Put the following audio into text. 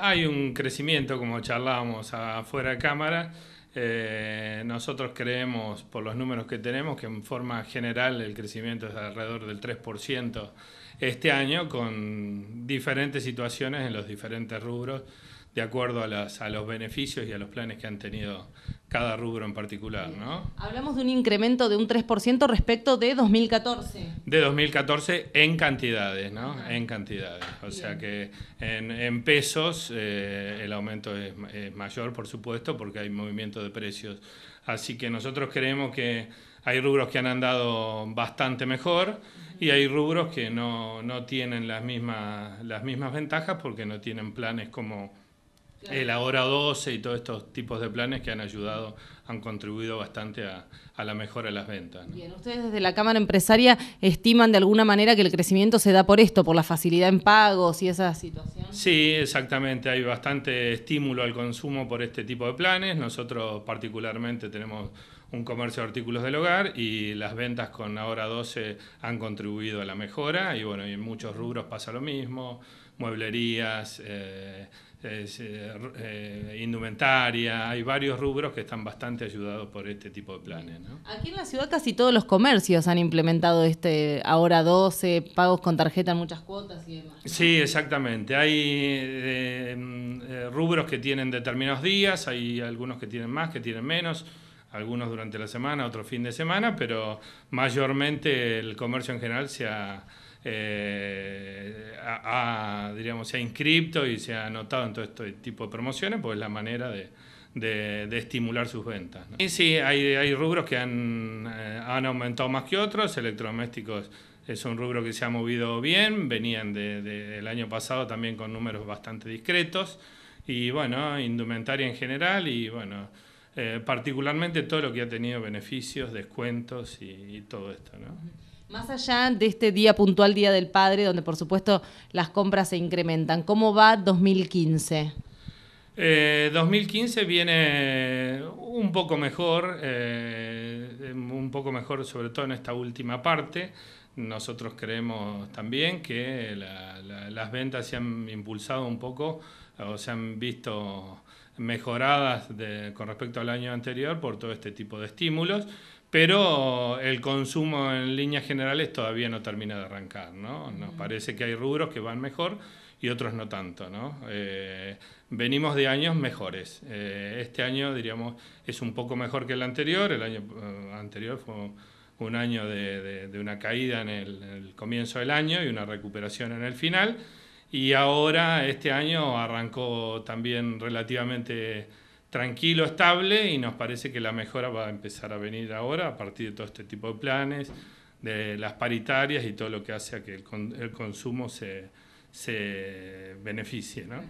hay un crecimiento, como charlábamos afuera de cámara. Eh, nosotros creemos, por los números que tenemos, que en forma general el crecimiento es alrededor del 3% este año, con diferentes situaciones en los diferentes rubros de acuerdo a, las, a los beneficios y a los planes que han tenido cada rubro en particular. ¿no? Hablamos de un incremento de un 3% respecto de 2014. De 2014 en cantidades, ¿no? En cantidades. O sea que en, pesos eh, el aumento es, mayor, por supuesto, porque hay movimiento de precios. Así que nosotros creemos que hay rubros que han andado bastante mejor y hay rubros que no, no tienen las mismas, las mismas ventajas porque no tienen planes como el Ahora 12 y todos estos tipos de planes que han ayudado, han contribuido bastante a, la mejora de las ventas. Bien, ustedes desde la Cámara Empresaria estiman de alguna manera que el crecimiento se da por esto, por la facilidad en pagos y esa situación. Sí, exactamente, hay bastante estímulo al consumo por este tipo de planes. Nosotros particularmente tenemos un comercio de artículos del hogar y las ventas con Ahora 12 han contribuido a la mejora y bueno, y en muchos rubros pasa lo mismo, mueblerías, eh, eh, indumentaria, hay varios rubros que están bastante ayudados por este tipo de planes. Aquí en la ciudad casi todos los comercios han implementado este ahora 12, pagos con tarjeta en muchas cuotas y demás. Sí, exactamente. Hay eh, eh, rubros que tienen determinados días, hay algunos que tienen más, que tienen menos algunos durante la semana, otros fin de semana, pero mayormente el comercio en general se ha, eh, diríamos, se ha inscripto y se ha anotado en todo este tipo de promociones, pues es la manera de, de, estimular sus ventas. Y sí, hay, hay rubros que han, eh, han, aumentado más que otros, electrodomésticos es un rubro que se ha movido bien, venían del de, año pasado también con números bastante discretos, y bueno, indumentaria en general, y bueno, eh, particularmente todo lo que ha tenido beneficios, descuentos y, todo esto. ¿no? Más allá de este día puntual, Día del Padre, donde por supuesto las compras se incrementan, ¿cómo va 2015? 2015 eh, viene un poco mejor, eh, un poco mejor sobre todo en esta última parte. Nosotros creemos también que las ventas se han impulsado un poco o se han visto mejoradas con respecto al año anterior por todo este tipo de estímulos, pero el consumo en líneas generales todavía no termina de arrancar. ¿no? Nos parece que hay rubros que van mejor y otros no tanto. ¿no? Eh, venimos de años mejores. Eh, este año, diríamos, es un poco mejor que el anterior. El año eh, anterior fue un año de, una caída en el comienzo del año y una recuperación en el final. Y ahora, este año, arrancó también relativamente tranquilo, estable, y nos parece que la mejora va a empezar a venir ahora a partir de todo este tipo de planes, de las paritarias y todo lo que hace a que el, consumo se, se beneficie. ¿no?